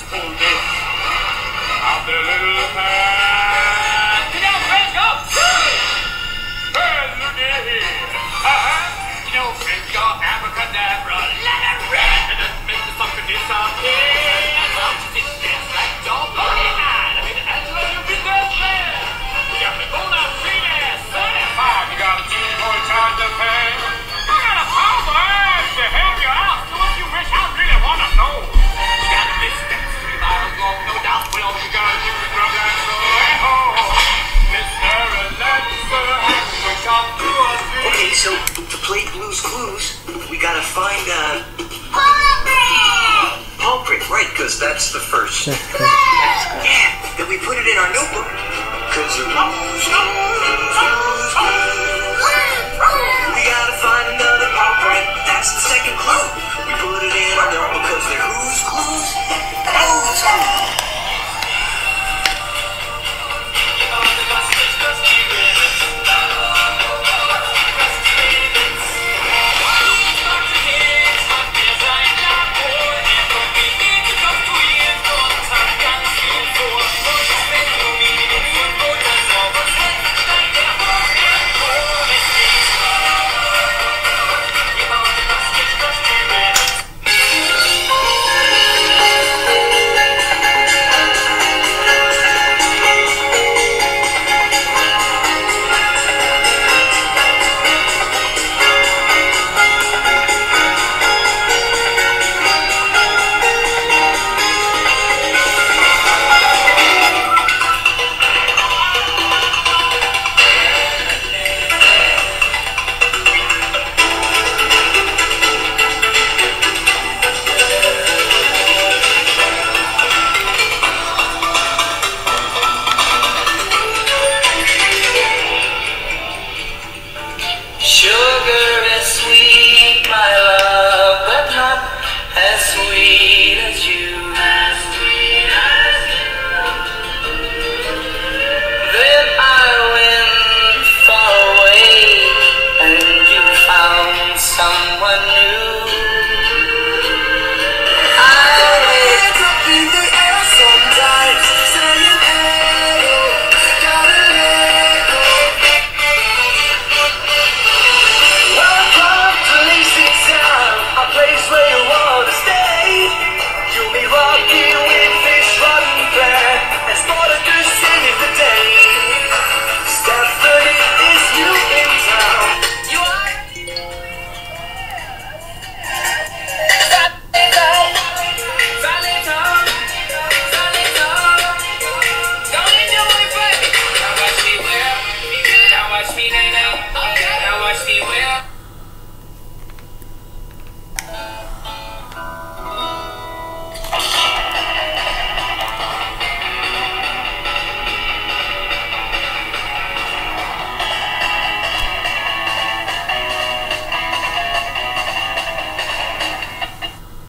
It's all Uh, again? Culprit! Right, because that's the first. yeah, then we put it in our notebook. Because we gotta find